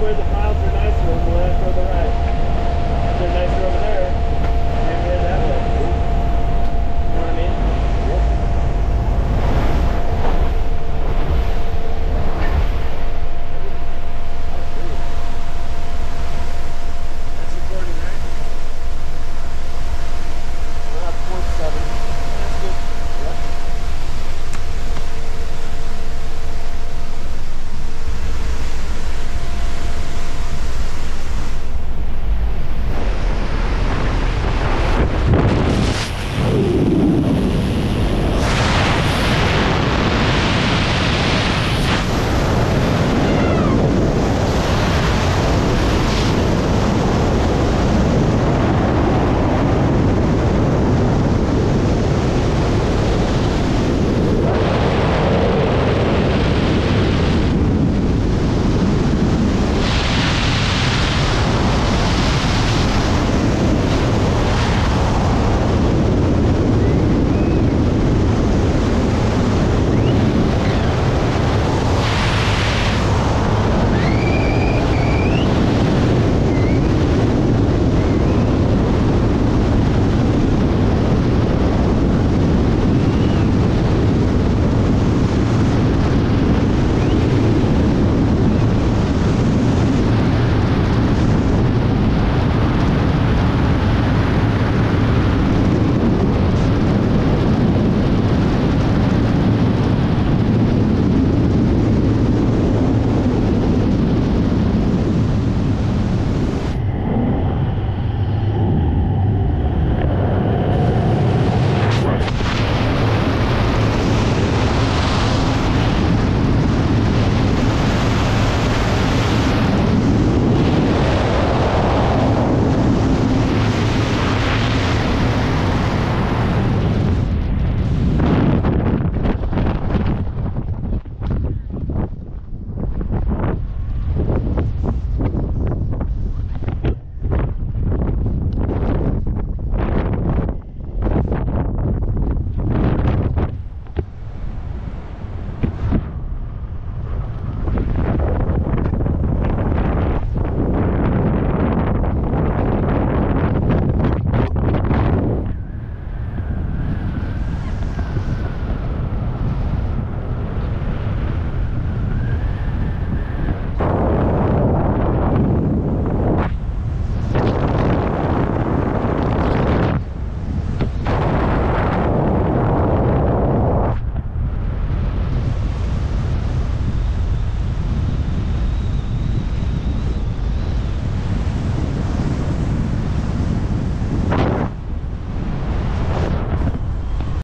where the piles are nicer on the left or the right.